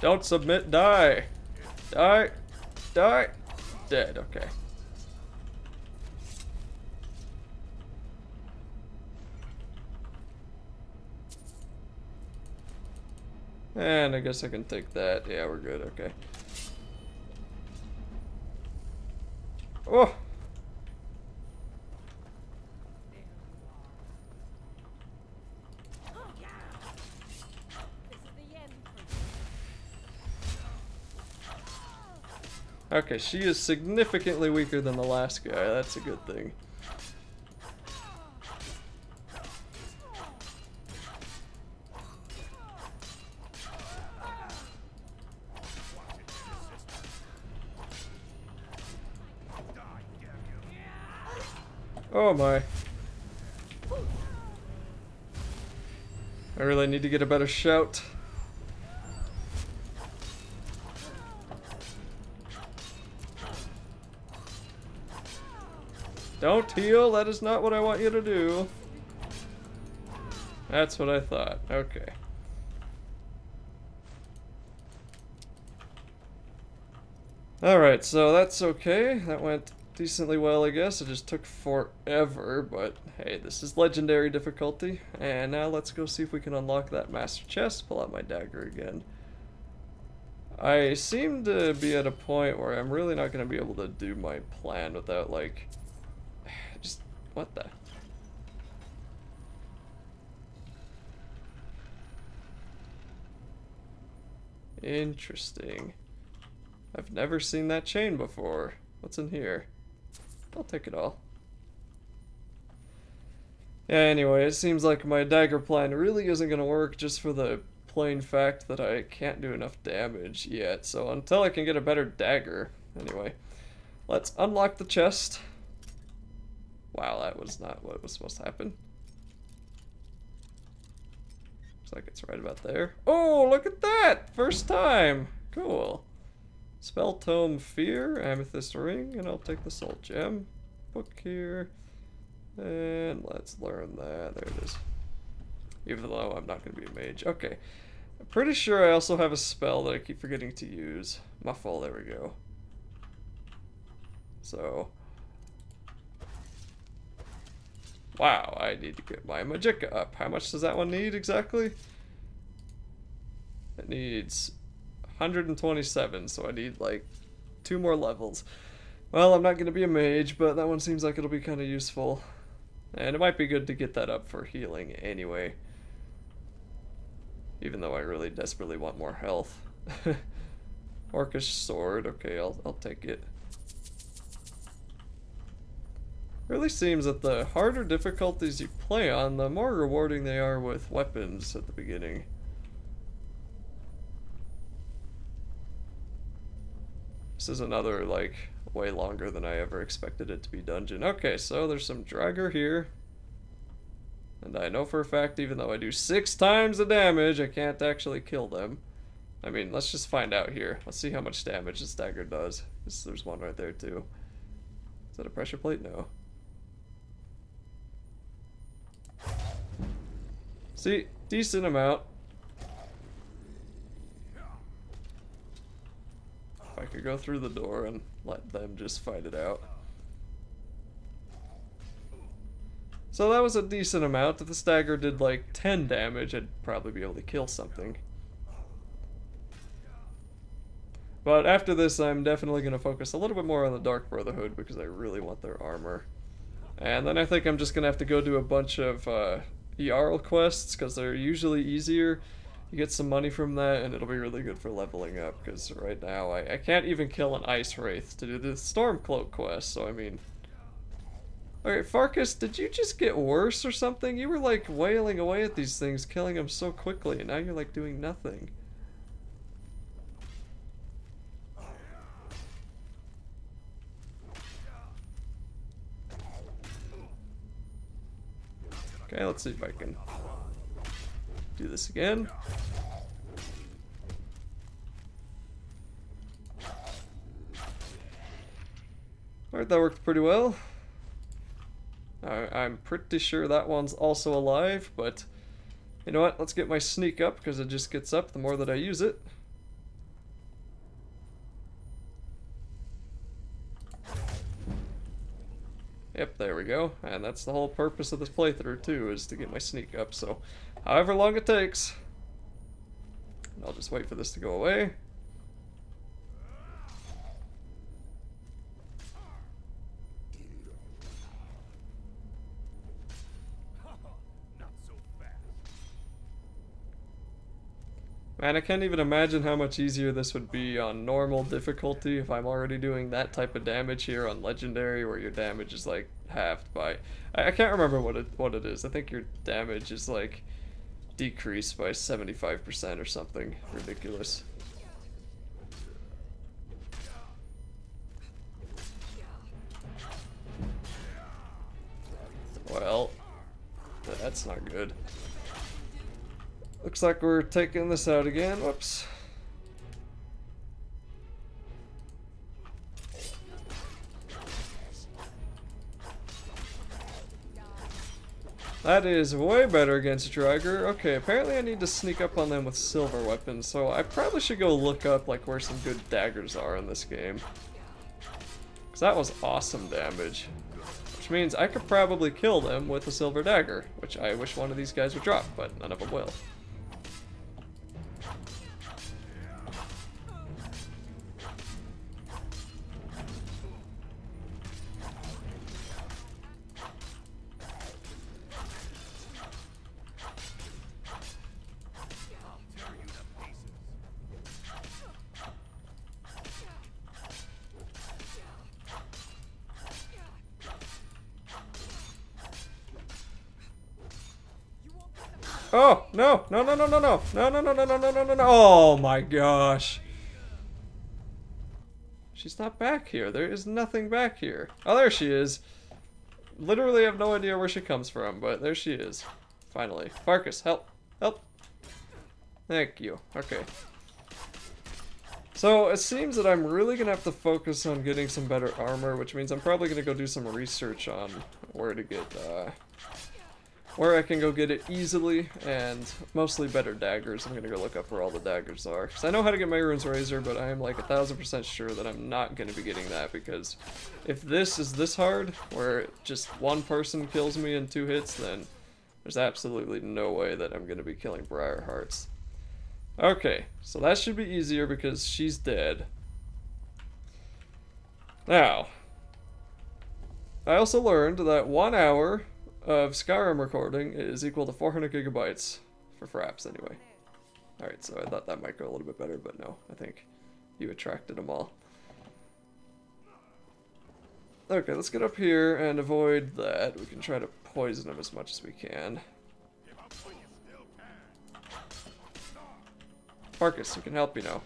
Don't submit, die. Die. Die. Dead, okay. And I guess I can take that. Yeah, we're good, okay. Oh! Okay, she is significantly weaker than the last guy. That's a good thing. Oh my. I really need to get a better shout. Don't heal, that is not what I want you to do. That's what I thought. Okay. Alright, so that's okay. That went decently well, I guess. It just took forever, but hey, this is legendary difficulty. And now let's go see if we can unlock that master chest, pull out my dagger again. I seem to be at a point where I'm really not going to be able to do my plan without, like, what the? Interesting. I've never seen that chain before. What's in here? I'll take it all. Anyway, it seems like my dagger plan really isn't going to work just for the plain fact that I can't do enough damage yet. So until I can get a better dagger, anyway, let's unlock the chest. Wow, that was not what was supposed to happen. Looks like it's right about there. Oh, look at that! First time! Cool. Spell Tome Fear, Amethyst Ring, and I'll take the Soul Gem. Book here. And let's learn that. There it is. Even though I'm not going to be a mage. Okay. I'm pretty sure I also have a spell that I keep forgetting to use. Muffle, there we go. So. Wow, I need to get my Magicka up. How much does that one need exactly? It needs 127, so I need like two more levels. Well, I'm not going to be a mage, but that one seems like it'll be kind of useful. And it might be good to get that up for healing anyway. Even though I really desperately want more health. Orcish sword, okay, I'll, I'll take it. Really seems that the harder difficulties you play on, the more rewarding they are with weapons at the beginning. This is another, like, way longer than I ever expected it to be dungeon. Okay, so there's some Draugr here. And I know for a fact, even though I do six times the damage, I can't actually kill them. I mean, let's just find out here. Let's see how much damage this dagger does. There's one right there, too. Is that a pressure plate? No. See, decent amount. If I could go through the door and let them just fight it out. So that was a decent amount. If the stagger did like 10 damage, I'd probably be able to kill something. But after this, I'm definitely going to focus a little bit more on the Dark Brotherhood because I really want their armor. And then I think I'm just going to have to go do a bunch of uh, Jarl quests because they're usually easier you get some money from that, and it'll be really good for leveling up, because right now I, I can't even kill an Ice Wraith to do the Stormcloak quest, so I mean... Alright, Farkas, did you just get worse or something? You were like wailing away at these things, killing them so quickly, and now you're like doing nothing. Okay, let's see if I can do this again. Alright, that worked pretty well. I, am pretty sure that one's also alive, but you know what? Let's get my sneak up because it just gets up the more that I use it. Go. And that's the whole purpose of this playthrough too, is to get my sneak up. So, however long it takes, I'll just wait for this to go away. Man, I can't even imagine how much easier this would be on normal difficulty if I'm already doing that type of damage here on legendary where your damage is like halved by I, I can't remember what it what it is. I think your damage is like decreased by 75% or something ridiculous. Well, that's not good. Looks like we're taking this out again. Whoops. That is way better against Draugr. Okay, apparently I need to sneak up on them with silver weapons, so I probably should go look up like where some good daggers are in this game. Because that was awesome damage. Which means I could probably kill them with a silver dagger, which I wish one of these guys would drop, but none of them will. No, no, no, no, no, no, no, no, no, no, no, no, oh my gosh. She's not back here. There is nothing back here. Oh, there she is. Literally have no idea where she comes from, but there she is. Finally. Farkas, help. Help. Thank you. Okay. So, it seems that I'm really going to have to focus on getting some better armor, which means I'm probably going to go do some research on where to get, uh, where I can go get it easily, and mostly better daggers. I'm gonna go look up where all the daggers are. Because I know how to get Mehrunes' Razor, but I am like a thousand percent sure that I'm not gonna be getting that, because if this is this hard, where just one person kills me in two hits, then there's absolutely no way that I'm gonna be killing Briar Hearts. Okay, so that should be easier because she's dead. Now, I also learned that one hour of Skyrim recording is equal to 400 gigabytes for Fraps anyway. Alright, so I thought that might go a little bit better, but no, I think you attracted them all. Okay, let's get up here and avoid that. We can try to poison them as much as we can. Marcus, we can help you now.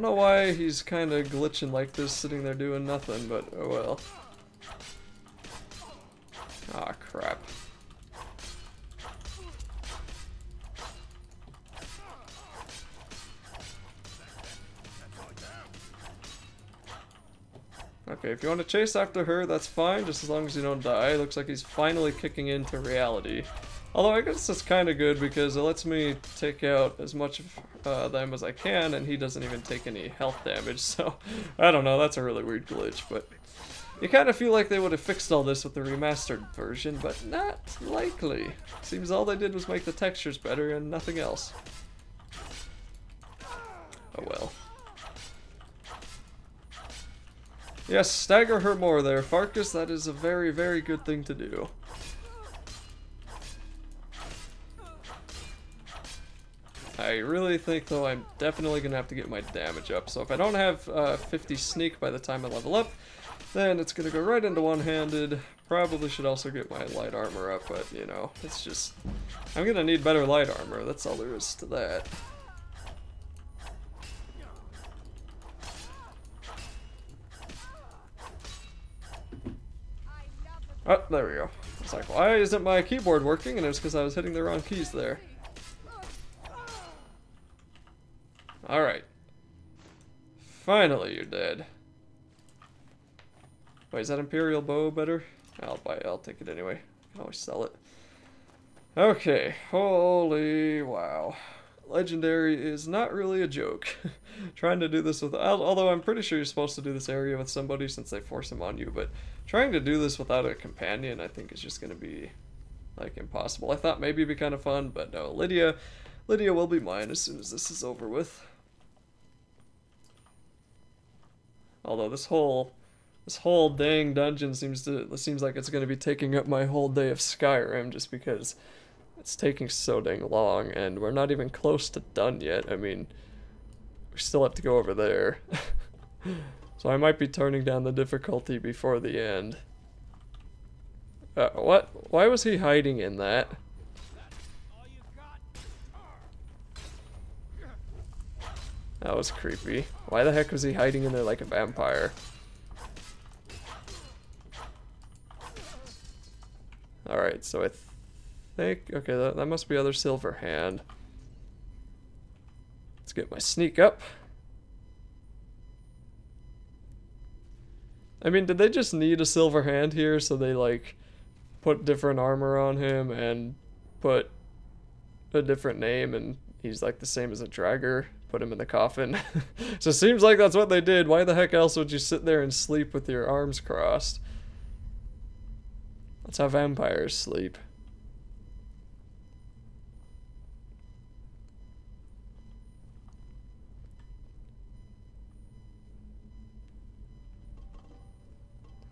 Don't know why he's kind of glitching like this, sitting there doing nothing, but oh well. Ah, crap. Okay, if you want to chase after her, that's fine, just as long as you don't die. Looks like he's finally kicking into reality. Although I guess it's kind of good because it lets me take out as much of uh, them as I can, and he doesn't even take any health damage, so I don't know, that's a really weird glitch, but you kind of feel like they would have fixed all this with the remastered version, but not likely. Seems all they did was make the textures better and nothing else. Oh well. Yes, stagger her more there, Farkas, that is a very, very good thing to do. I really think, though, I'm definitely going to have to get my damage up. So if I don't have uh, 50 sneak by the time I level up, then it's going to go right into one-handed. Probably should also get my light armor up, but, you know, it's just... I'm going to need better light armor. That's all there is to that. Oh, there we go. It's like, why isn't my keyboard working? And it was because I was hitting the wrong keys there. Alright. Finally, you're dead. Wait, is that Imperial Bow better? I'll buy it. I'll take it anyway. I can always sell it. Okay, holy wow. Legendary is not really a joke. trying to do this with, although I'm pretty sure you're supposed to do this area with somebody since they force them on you, but trying to do this without a companion I think is just going to be like impossible. I thought maybe it'd be kind of fun, but no. Lydia, Lydia will be mine as soon as this is over with. Although this whole this whole dang dungeon seems to seems like it's going to be taking up my whole day of Skyrim just because it's taking so dang long and we're not even close to done yet. I mean, we still have to go over there. so I might be turning down the difficulty before the end. Uh, what? Why was he hiding in that? That was creepy. Why the heck was he hiding in there like a vampire? Alright, so I th think... Okay, that, that must be other silver hand. Let's get my sneak up. I mean, did they just need a silver hand here so they, like, put different armor on him and put a different name and he's, like, the same as a Draugr? Put him in the coffin. so it seems like that's what they did. Why the heck else would you sit there and sleep with your arms crossed? That's how vampires sleep.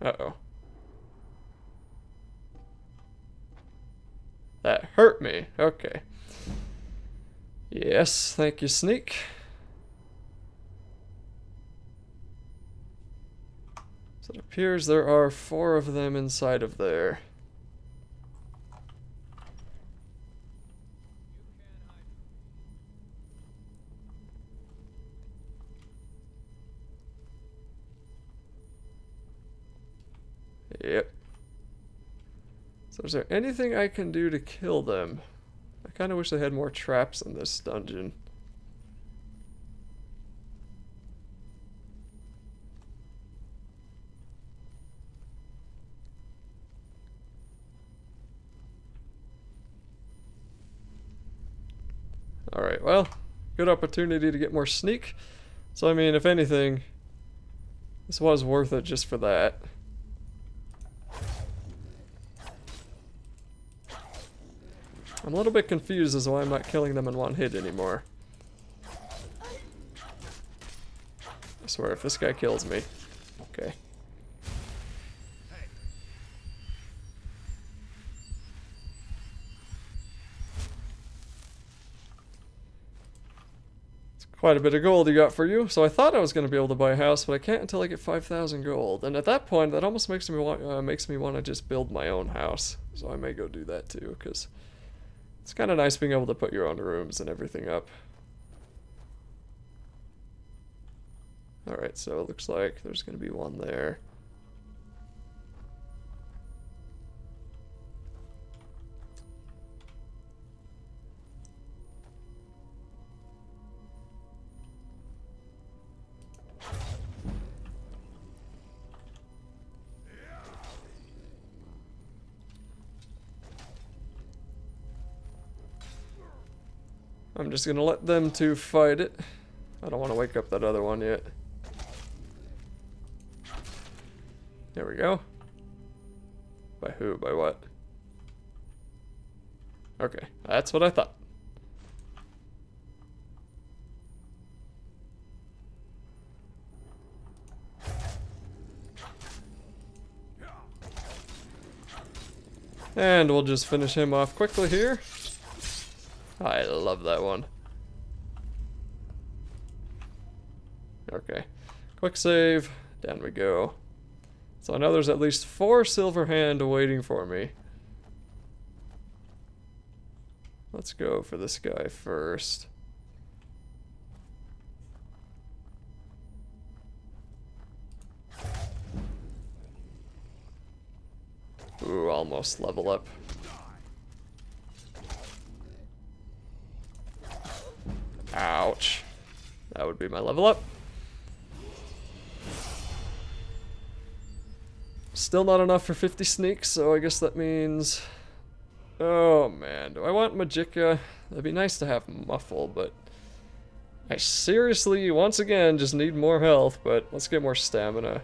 Uh-oh. That hurt me. Okay. Yes, thank you, Sneak. So it appears there are four of them inside of there. Yep. So is there anything I can do to kill them? Kind of wish they had more traps in this dungeon. Alright, well, good opportunity to get more sneak. So, I mean, if anything, this was worth it just for that. I'm a little bit confused as to why I'm not killing them in one hit anymore. I swear, if this guy kills me... Okay. It's quite a bit of gold you got for you. So I thought I was going to be able to buy a house, but I can't until I get 5,000 gold. And at that point, that almost makes me want uh, makes me want to just build my own house. So I may go do that too, because it's kind of nice being able to put your own rooms and everything up. Alright, so it looks like there's going to be one there. Just gonna let them two fight it. I don't want to wake up that other one yet. There we go. By who? By what? Okay, that's what I thought. And we'll just finish him off quickly here. I love that one. Okay. Quick save. Down we go. So I know there's at least four silver hand waiting for me. Let's go for this guy first. Ooh, almost level up. Ouch. That would be my level up. Still not enough for 50 sneaks, so I guess that means... Oh, man. do I want Magicka? It'd be nice to have Muffle, but I seriously, once again, just need more health, but let's get more stamina.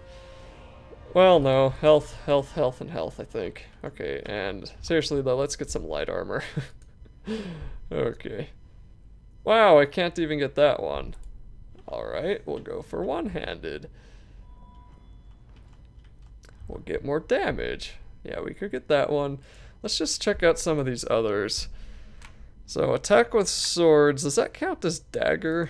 Well, no. Health, health, health, and health, I think. Okay, and seriously, though, let's get some light armor. okay. Wow, I can't even get that one. Alright, we'll go for one-handed. We'll get more damage. Yeah, we could get that one. Let's just check out some of these others. So, attack with swords, does that count as dagger?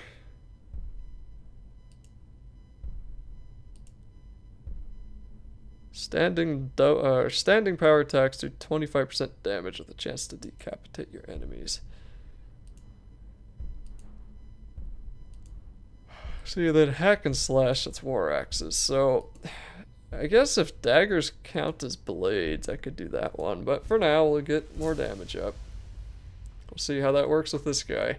Standing uh, standing power attacks do 25% damage with a chance to decapitate your enemies. See, then hack and slash, that's war axes. So, I guess if daggers count as blades, I could do that one. But for now, we'll get more damage up. We'll see how that works with this guy.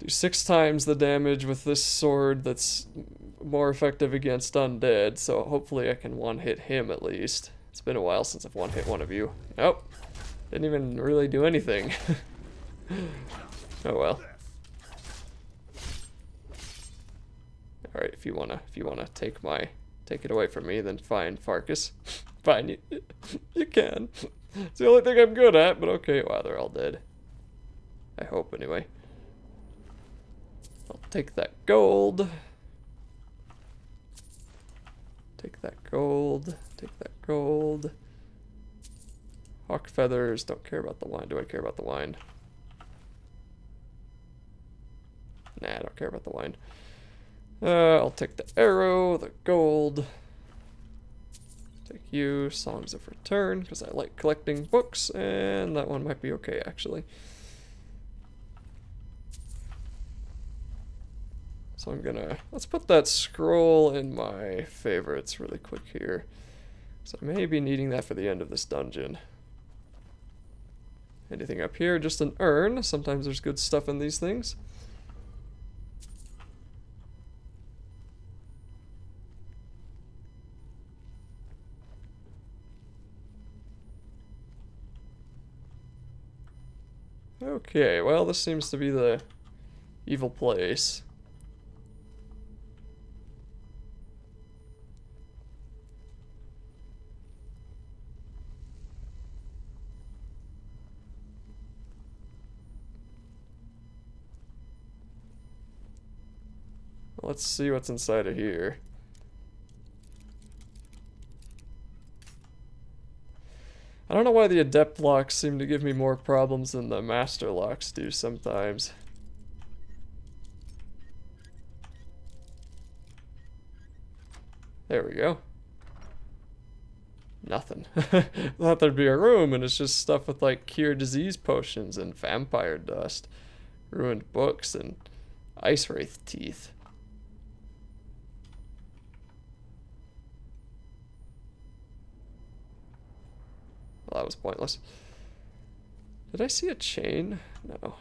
Do six times the damage with this sword that's more effective against undead, so hopefully I can one-hit him at least. It's been a while since I've one-hit one of you. Oh, didn't even really do anything. oh well. Alright, if you wanna if you wanna take my take it away from me, then fine, Farkas. fine, you, you can. It's the only thing I'm good at, but okay, wow, they're all dead. I hope, anyway. I'll take that gold. Take that gold. Take that gold. Hawk feathers. Don't care about the wine. Do I care about the wine? Nah, I don't care about the wine. Uh, I'll take the arrow, the gold. Take you, Songs of Return, because I like collecting books, and that one might be okay, actually. So I'm gonna, let's put that scroll in my favorites really quick here. So I may be needing that for the end of this dungeon. Anything up here? Just an urn. Sometimes there's good stuff in these things. Okay, well, this seems to be the evil place. Let's see what's inside of here. I don't know why the adept locks seem to give me more problems than the master locks do sometimes. There we go. Nothing. Thought there'd be a room and it's just stuff with like cure disease potions and vampire dust, ruined books and ice wraith teeth. Was pointless. Did I see a chain? No.